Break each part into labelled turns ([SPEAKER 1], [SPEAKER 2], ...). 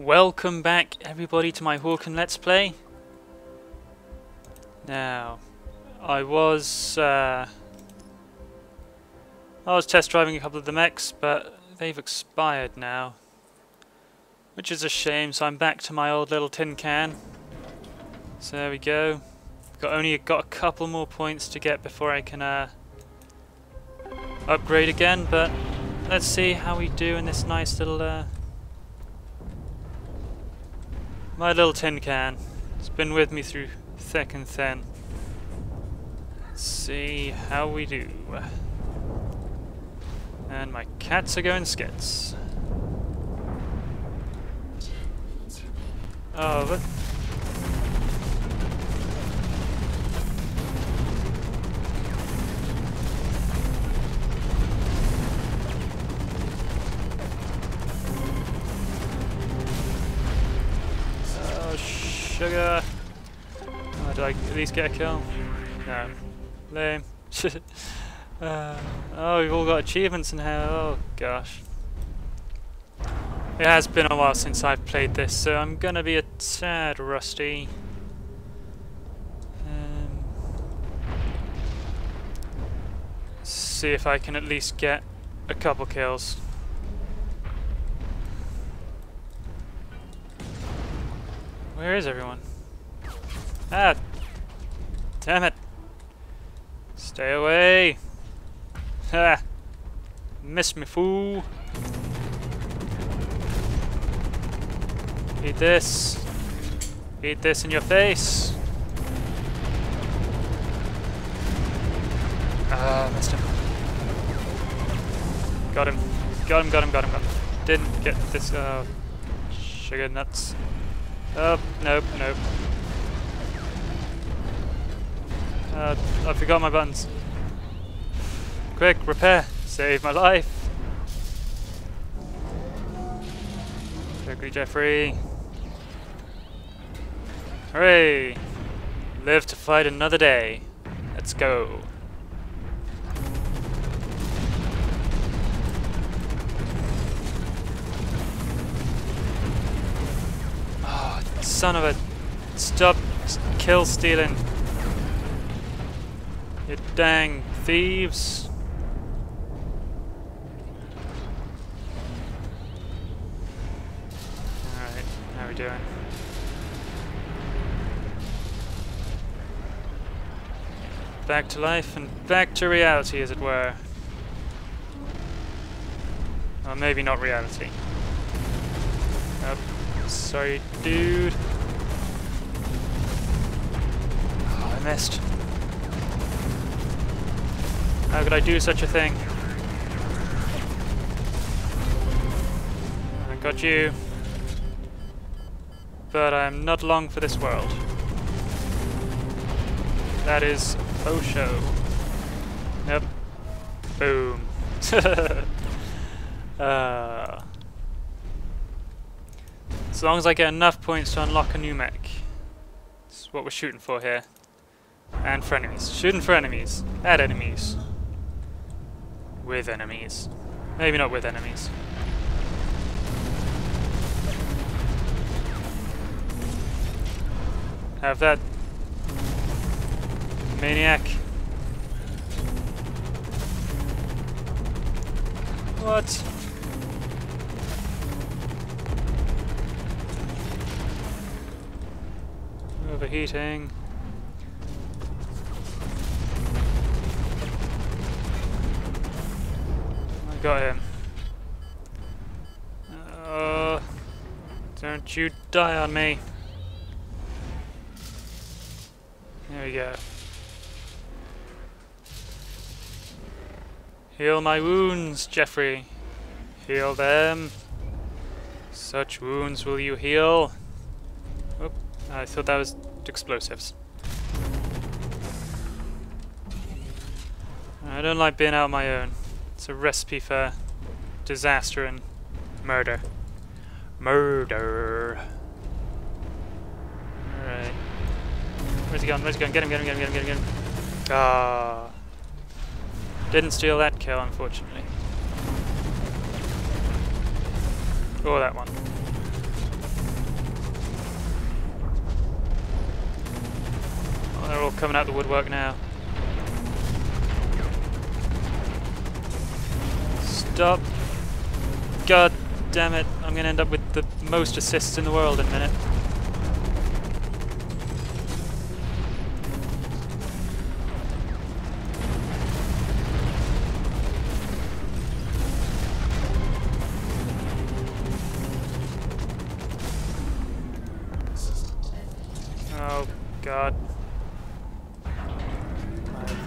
[SPEAKER 1] Welcome back everybody to my Hawken Let's Play. Now, I was uh, I was test driving a couple of the mechs, but they've expired now. Which is a shame, so I'm back to my old little tin can. So there we go. Got only got a couple more points to get before I can uh, upgrade again, but let's see how we do in this nice little uh, my little tin can. It's been with me through thick and thin. Let's see how we do. And my cats are going skits. Oh, sugar. Oh, did I at least get a kill? No. Lame. uh, oh, we've all got achievements in here. Oh, gosh. It has been a while since I've played this, so I'm gonna be a tad rusty. Um, see if I can at least get a couple kills. Where is everyone? Ah! Damn it! Stay away! Ha! Miss me, fool! Eat this! Eat this in your face! Ah, missed him. Got him. Got him, got him, got him, got him. Didn't get this, uh, sugar nuts. Oh, nope, nope. Uh, I forgot my buttons. Quick, repair. Save my life. Quickly, Jeffrey. Hooray! Live to fight another day. Let's go. Oh, son of a... Stop kill stealing. You dang thieves. Alright, how are we doing? Back to life and back to reality, as it were. Or maybe not reality. Sorry, dude. Oh, I missed. How could I do such a thing? I got you. But I am not long for this world. That is show. Yep. Boom. uh, as long as I get enough points to unlock a new mech. That's what we're shooting for here. And for enemies. Shooting for enemies. At enemies. With enemies. Maybe not with enemies. Have that. Maniac. What? Overheating. I got him. Uh, don't you die on me. There we go. Heal my wounds, Jeffrey. Heal them. Such wounds will you heal. Oop, I thought that was explosives. I don't like being out on my own. It's a recipe for disaster and murder. Murder. Alright. Where's he going? Where's he going? Get him, get him, get him, get him, get him, get him. Ah. Didn't steal that kill, unfortunately. Or that one. Coming out the woodwork now. Stop. God damn it. I'm going to end up with the most assists in the world in a minute.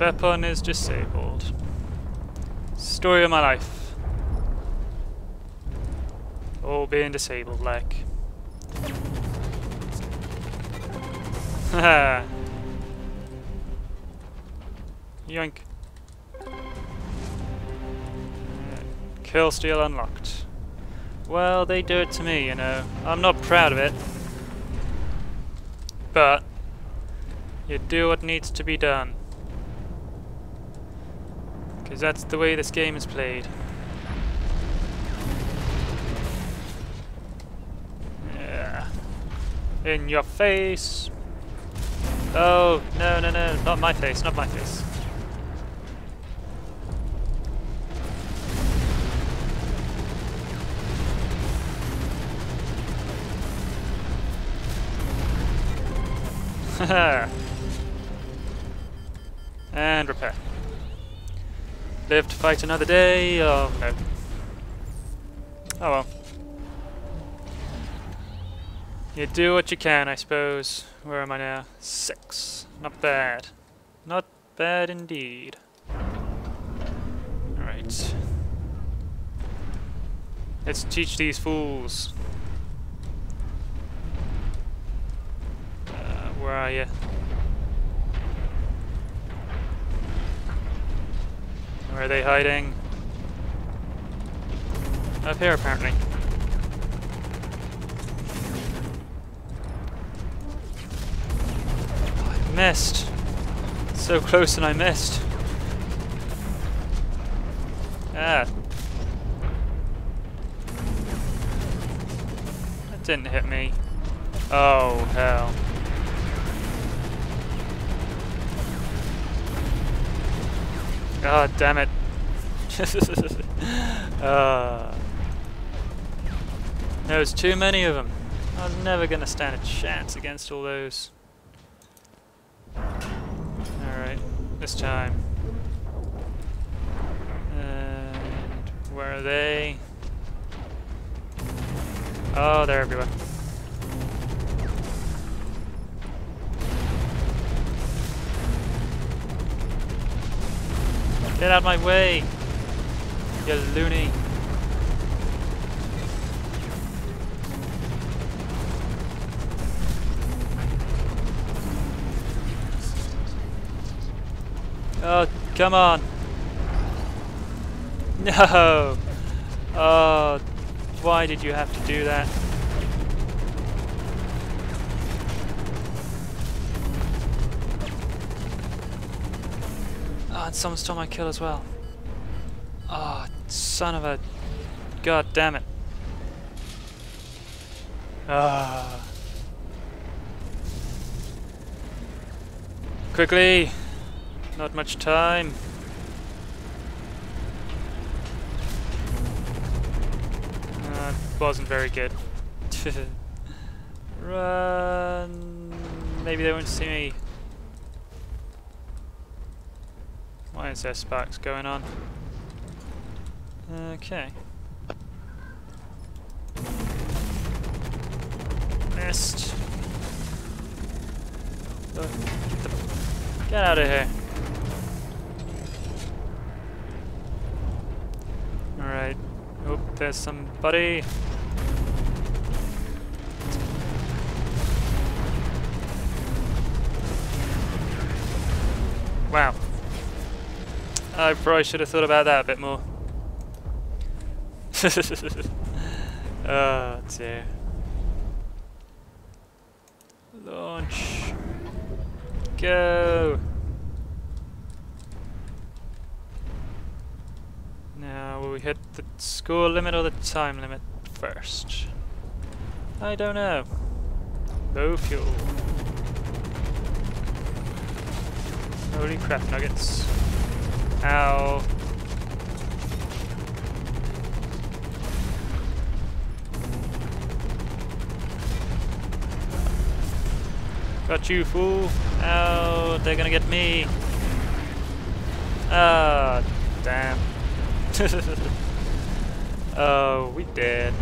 [SPEAKER 1] Weapon is disabled. Story of my life. All being disabled like. Haha. Yoink. Uh, kill steal unlocked. Well, they do it to me, you know. I'm not proud of it. But, you do what needs to be done. Because that's the way this game is played. Yeah. In your face! Oh, no, no, no, not my face, not my face. and repair. Live to fight another day. Oh no. Oh well. You do what you can, I suppose. Where am I now? Six. Not bad. Not bad indeed. Alright. Let's teach these fools. Uh, where are you? Where are they hiding? Up here, apparently. I missed. So close and I missed. Ah. That didn't hit me. Oh, hell. God oh, damn it. uh, there's too many of them. I was never going to stand a chance against all those. Alright, this time. And where are they? Oh, they're everywhere. Get out of my way! You loony! Oh, come on! No! Oh, why did you have to do that? Someone stole my kill as well. Oh, son of a... God damn it. Ah. Quickly! Not much time. Uh, wasn't very good. Run! Maybe they won't see me. Why sparks going on? Okay. Missed. Get, get out of here. Alright. Oh, there's somebody. Wow. I probably should have thought about that a bit more. oh dear. Launch. Go. Now, will we hit the score limit or the time limit first? I don't know. Low fuel. Holy crap, nuggets. Ow. Got you, fool. Oh, they're gonna get me. Ah, oh, damn. oh, we dead.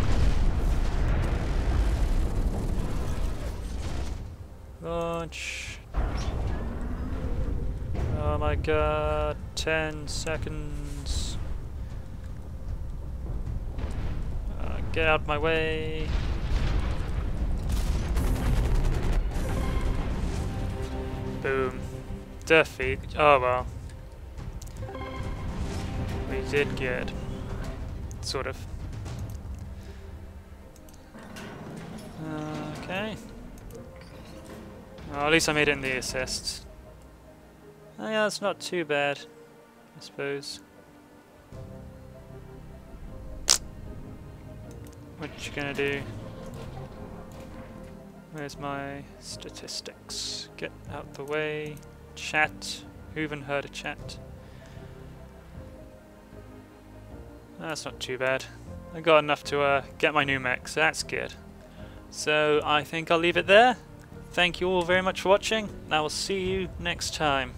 [SPEAKER 1] Launch. Oh my god, 10 seconds. Uh, get out of my way. Boom. Defeat. Oh well. We did good. Sort of. Okay. Well, at least I made it in the assists. Oh yeah, that's not too bad, I suppose. What you gonna do? Where's my statistics? Get out the way. Chat. Who even heard a chat? That's not too bad. I got enough to uh, get my new mech, so that's good. So I think I'll leave it there. Thank you all very much for watching, and I will see you next time.